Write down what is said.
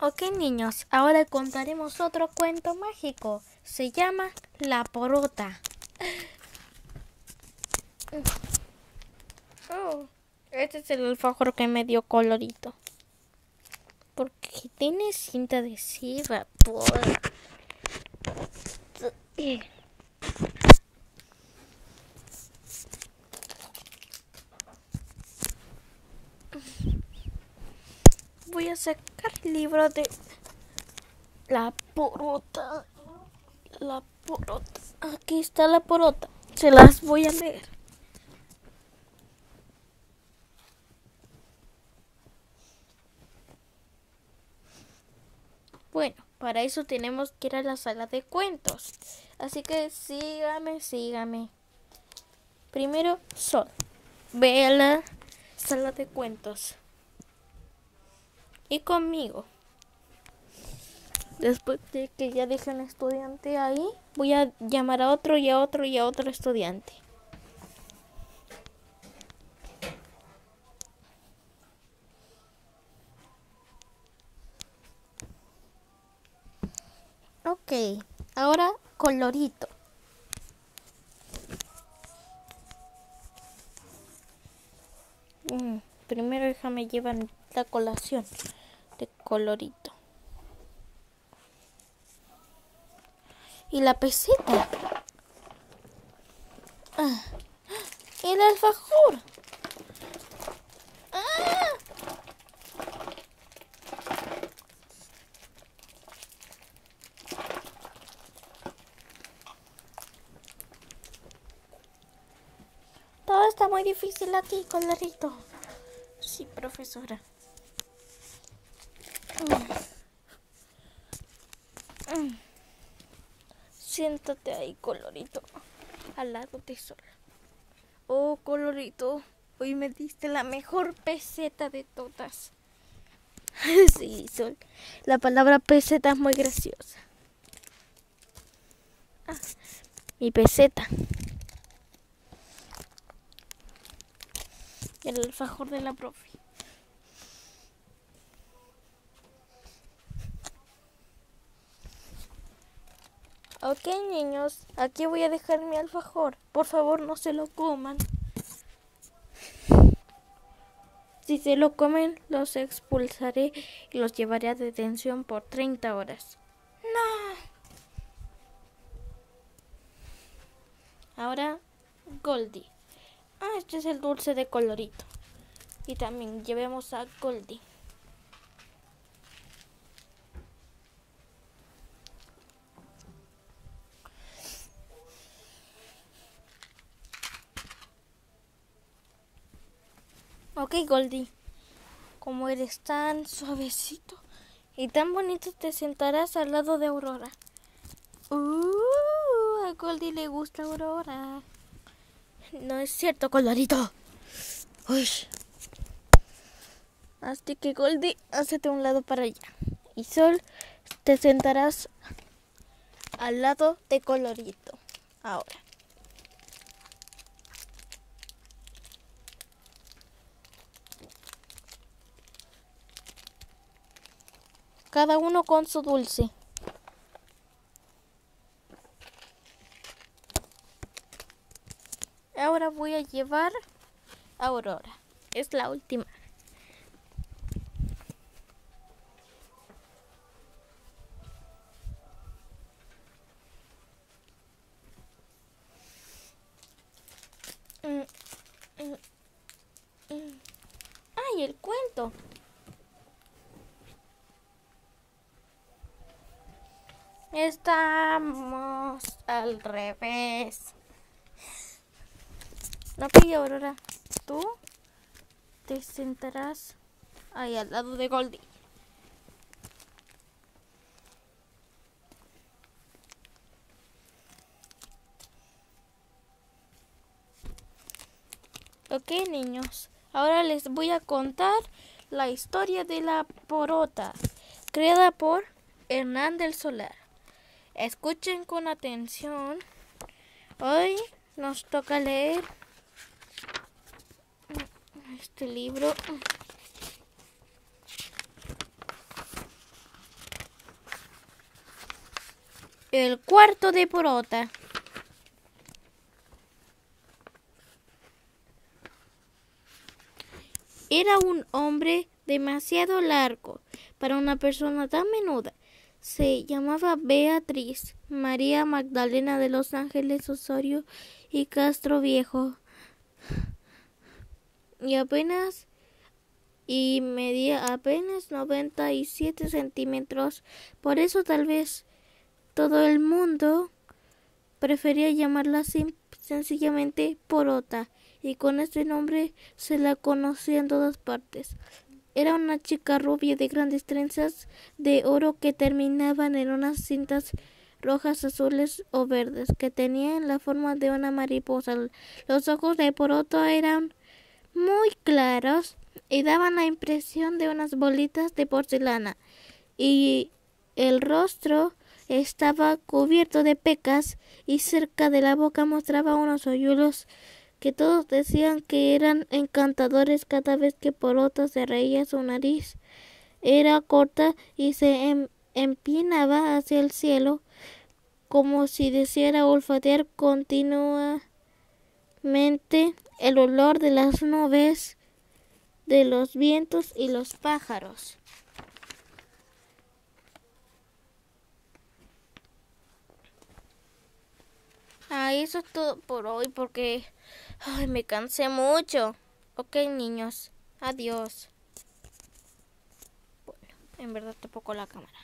Ok niños, ahora contaremos otro cuento mágico. Se llama La Porota. Oh, este es el alfajor que me dio colorito. Porque tiene cinta adhesiva. Por... a sacar el libro de la porota. La porota. Aquí está la porota. Se las voy a leer. Bueno, para eso tenemos que ir a la sala de cuentos. Así que sígame, sígame. Primero, Sol. Ve a la sala de cuentos. Y conmigo. Después de que ya deje un estudiante ahí, voy a llamar a otro y a otro y a otro estudiante. Ok, ahora colorito. Mm, primero déjame llevar la colación de colorito. Y la peseta. Ah, el alfajor. Ah. Todo está muy difícil aquí, colorito. Sí, profesora. Siéntate ahí, colorito, al lado de Sol. Oh, colorito, hoy me diste la mejor peseta de todas. sí, Sol, la palabra peseta es muy graciosa. Ah, mi peseta. El alfajor de la profe. Ok, niños, aquí voy a dejar mi alfajor. Por favor, no se lo coman. Si se lo comen, los expulsaré y los llevaré a detención por 30 horas. ¡No! Ahora, Goldie. Ah, este es el dulce de colorito. Y también llevemos a Goldie. Goldie. Como eres tan suavecito y tan bonito, te sentarás al lado de Aurora. Uh, a Goldie le gusta Aurora. No es cierto, colorito. Uy. Así que Goldie, hazte un lado para allá. Y Sol, te sentarás al lado de colorito. Ahora. Cada uno con su dulce. Ahora voy a llevar a Aurora. Es la última. Mm, mm, mm. ¡Ay, el cuento! Estamos al revés. No pilla Aurora. Tú te sentarás ahí al lado de Goldie. Ok, niños. Ahora les voy a contar la historia de la porota, creada por Hernán del Solar. Escuchen con atención. Hoy nos toca leer este libro. El cuarto de Porota. Era un hombre demasiado largo para una persona tan menuda. Se llamaba Beatriz María Magdalena de los Ángeles Osorio y Castro Viejo. Y apenas y medía apenas 97 centímetros. Por eso tal vez todo el mundo prefería llamarla sencillamente Porota y con este nombre se la conocía en todas partes. Era una chica rubia de grandes trenzas de oro que terminaban en unas cintas rojas, azules o verdes que tenían la forma de una mariposa. Los ojos de Poroto eran muy claros y daban la impresión de unas bolitas de porcelana y el rostro estaba cubierto de pecas y cerca de la boca mostraba unos hoyuelos que todos decían que eran encantadores cada vez que Porota se reía su nariz era corta y se em, empinaba hacia el cielo como si deseara olfatear continuamente el olor de las nubes, de los vientos y los pájaros. Ah, eso es todo por hoy porque Ay, me cansé mucho. Ok, niños. Adiós. Bueno, en verdad te pongo la cámara.